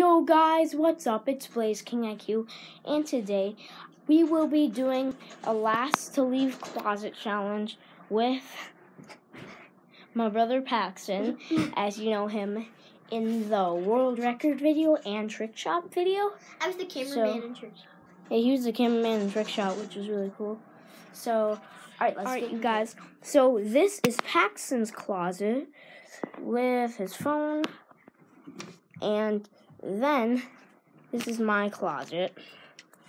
Yo guys, what's up? It's Blaze King IQ, and today we will be doing a last to leave closet challenge with my brother Paxton, as you know him in the world record video and trick shot video. I was the cameraman So- in church. Yeah, he was the cameraman in trick shot, which was really cool. So, alright, Let's alright, get you guys. So this is Paxton's closet with his phone, and then this is my closet.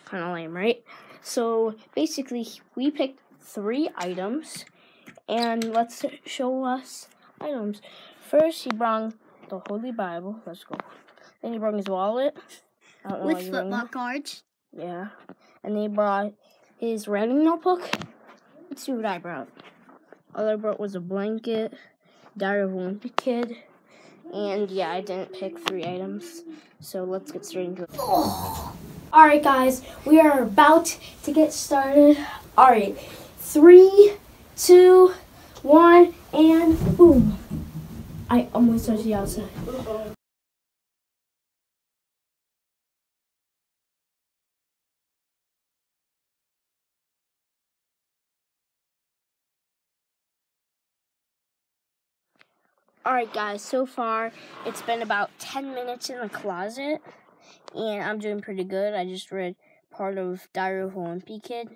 Kind of lame, right? So basically, we picked three items, and let's show us items. First, he brought the Holy Bible. Let's go. Then he brought his wallet. I don't know why With he brought that. football cards. Yeah. And they brought his writing notebook. Let's see what I brought. All I brought was a blanket, Diary of a Wimpy Kid, and yeah, I didn't pick three items. So let's get straight into it. Alright, guys, we are about to get started. Alright, three, two, one, and boom. I almost touched the outside. Alright guys, so far it's been about 10 minutes in the closet and I'm doing pretty good. I just read part of Diary of a Wimpy Kid.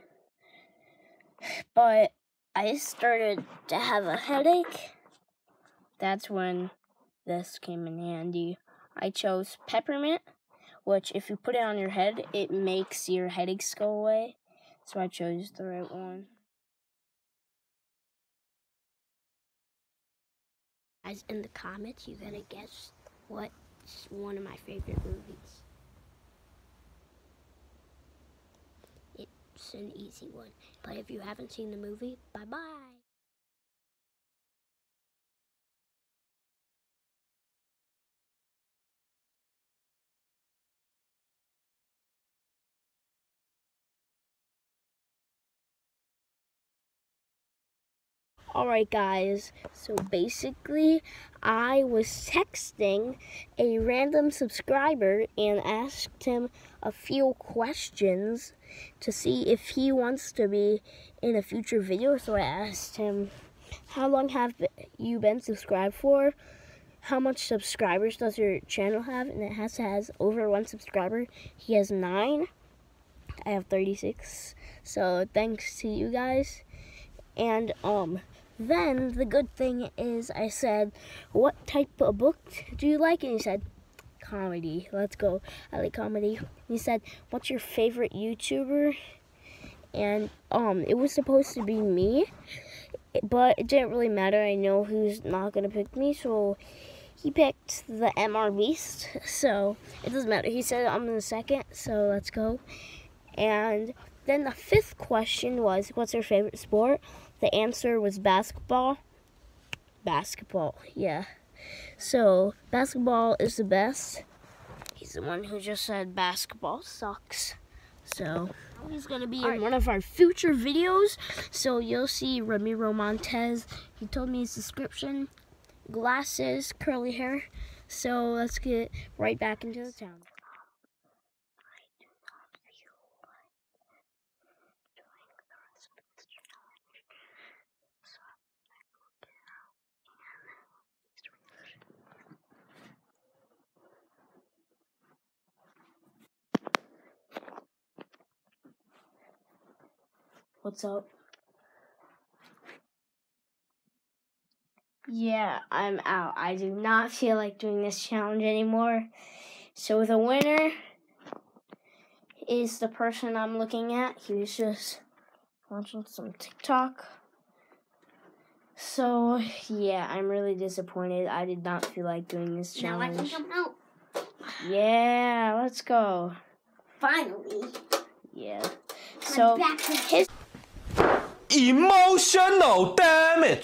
But I started to have a headache. That's when this came in handy. I chose peppermint, which if you put it on your head, it makes your headaches go away. So I chose the right one. Guys, in the comments, you gotta guess what's one of my favorite movies. It's an easy one. But if you haven't seen the movie, bye bye Alright, guys, so basically, I was texting a random subscriber and asked him a few questions to see if he wants to be in a future video. So I asked him, How long have you been subscribed for? How much subscribers does your channel have? And it has has over one subscriber. He has nine. I have 36. So thanks to you guys. And um then the good thing is I said, What type of book do you like? And he said, Comedy. Let's go. I like comedy. He said, What's your favorite YouTuber? And um it was supposed to be me. But it didn't really matter. I know who's not gonna pick me, so he picked the MrBeast. So it doesn't matter. He said I'm in the second, so let's go. And then the fifth question was, What's your favorite sport? The answer was basketball. Basketball, yeah. So, basketball is the best. He's the one who just said basketball sucks. So, he's going to be in one of our future videos. So, you'll see Ramiro Montez. He told me his description glasses, curly hair. So, let's get right back into the town. What's up? Yeah, I'm out. I do not feel like doing this challenge anymore. So the winner is the person I'm looking at. He was just watching some TikTok. So yeah, I'm really disappointed. I did not feel like doing this challenge. Now I can come out. Yeah, let's go. Finally. Yeah. I'm So back his emotional damage.